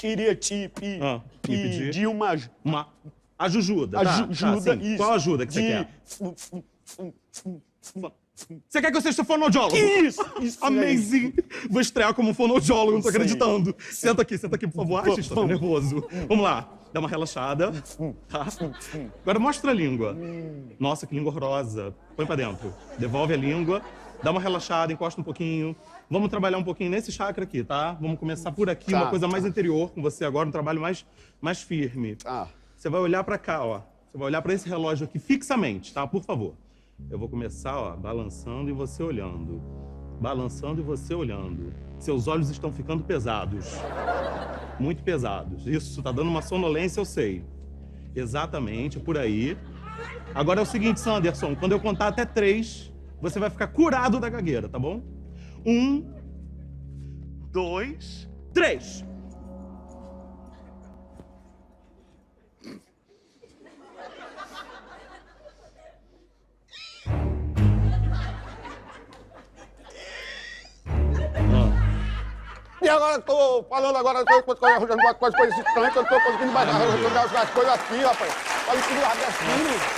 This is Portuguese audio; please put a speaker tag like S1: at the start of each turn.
S1: queria te pe-
S2: Ah, pedir?
S1: pedir uma
S2: Uma ajuda, tá?
S1: ajuda.
S2: Tá, sim.
S1: isso,
S2: Qual ajuda que você
S1: de
S2: quer?
S1: fu- fu-
S2: Você quer que eu seja fonoaudiólogo?
S1: Isso, isso
S2: Amazing! Vou estrear como fonoaudiólogo, não tô acreditando. Senta aqui, senta aqui, por favor. Ai, gente, tô nervoso. Vamos lá. Dá uma relaxada. Tá? Agora mostra a língua. Nossa, que língua horrorosa. Põe pra dentro. Devolve a língua. Dá uma relaxada, encosta um pouquinho. Vamos trabalhar um pouquinho nesse chakra aqui, tá? Vamos começar por aqui,
S1: Tá,
S2: uma coisa mais
S1: tá.
S2: interior com você agora, um trabalho mais, mais firme.
S1: Ah,
S2: Você vai olhar pra cá, ó. Você vai olhar pra esse relógio aqui fixamente, tá? Por favor. Eu vou começar, ó, balançando e você olhando. Balançando e você olhando. Seus olhos estão ficando pesados. Muito pesados. Isso, tá dando uma sonolência, eu sei. Exatamente, por aí. Agora é o seguinte, Sanderson, quando eu contar até três, você vai ficar curado da gagueira, tá bom? Um, dois, três.
S1: E agora eu tô falando agora com as coisas que eu não tô conseguindo mais resolver as coisas aqui, rapaz. Olha que é assim.